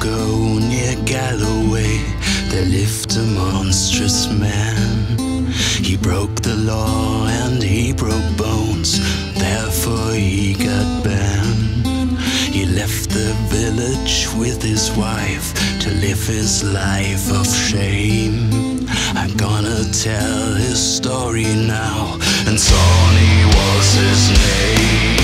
ago near Galloway, they lived a monstrous man. He broke the law and he broke bones, therefore he got banned. He left the village with his wife to live his life of shame. I'm gonna tell his story now, and Sawney was his name.